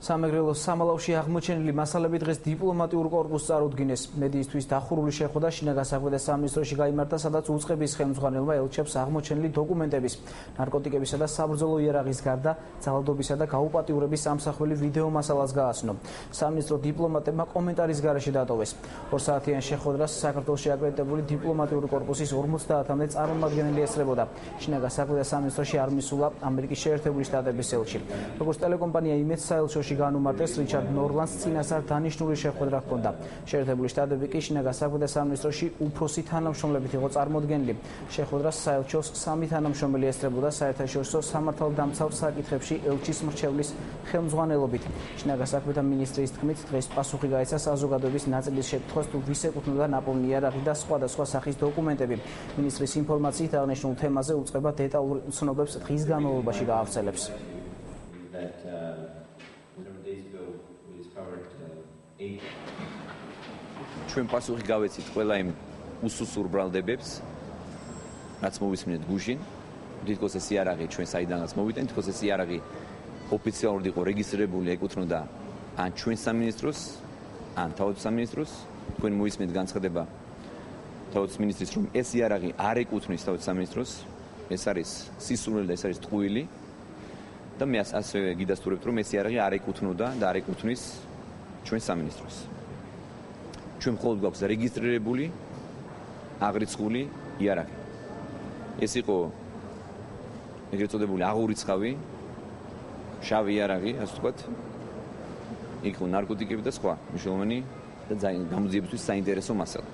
სამეგრელოს სამალავში აღმოჩენილი მასალები დღეს დიპლომატიურ კორპუსს წარუდგინეს. მედიისთვის დახურული შეხვედრა შინაგან საქმეთა სამინისტროში გამართა, სადაც უწყების ხელმძღვანელმა ელჩებს აღმოჩენილი დოკუმენტების, ნარკოტიკებისა და საბრძოლო იარაღის გარდა ძალადობისა და გაუპატიურების სამსახველი ვიდეო მასალას გააცნო. სამინისტრო დიპლომატებმა კომენტარის გარეშე დატოვეს. ორ საათიან შეხვედრას საქართველოს აკრედიტებული დიპლომატიური კორპუსის 50-მდე წარმომადგენელი ესწრებოდა. შინაგან საქმეთა სამინისტროში არ მისულა ამერიკის შეერთებული შტატების ელჩი. როგორც ტელეკომპანია იმედსაელჩო ბავშვი განუმარტეს რიჩარდ ნორლანს წინასწარ დანიშნული შეხვედრა ჰქონდა. შეერთებული შტატები კი შინაგან საქმეთა სამინისტროში უფროსი თანამშრომლებით იყო წარმოდგენილი. შეხვედრას საელჩოს სამი თანამშრომელი ესწრებოდა საერთაშორისო სამართალდამცავ საკითხებში ელჩის მრჩევლის ხელმძღვანელობით. შინაგან საქმეთა მინისტრის თქმით, დღეს პასუხი გაეცა საზოგადოების ნაწილის შეკითხვას თუ ვის ეკუთვნოდა ნაპოვნი იარაღი და სხვადასხვა სახის დოკუმენტები. მინისტრის ინფორმაციით აღნიშნულ თემაზე უწყება დეტალურ ცნობებს დღის განმავლობაში გაავრცელებს. That uh, ჩვენ პასუხი გავეცით ყველა იმ უსუსურ ბრალდებებს რაც მოვისმინეთ გუშინ. თითქოს ეს იარაღი ჩვენ საიდანაც მოვიდნენ თითქოს ეს იარაღი ოფიციალურად იყო რეგისტრირებული ეკუთვნოდა ან ჩვენ სამინისტროს ან თავდაცვის სამინისტროს თქვენ მოვისმინეთ განცხადება თავდაცვის მინისტრის რომ ეს იარაღი არ ეკუთვნის თავდაცვის სამინისტროს ეს არის სისულელი და ეს არის ტყუილი და მე ასევე გიდასტურებთ რომ ეს იარაღი არ ეკუთვნოდა და არ ეკუთვნის ჩვენ სამინისტროს. ჩვენ მხოლოდ გვაქვს რეგისტრირებული აღრიცხული იარაღი. ეს იყო ეგრეთ წოდებული აღურიცხავი შავი იარაღი, ასე ვთქვათ. იქ ნარკოტიკები და სხვა მნიშვნელოვანი და გამოძიებისთვის საინტერესო მასალა.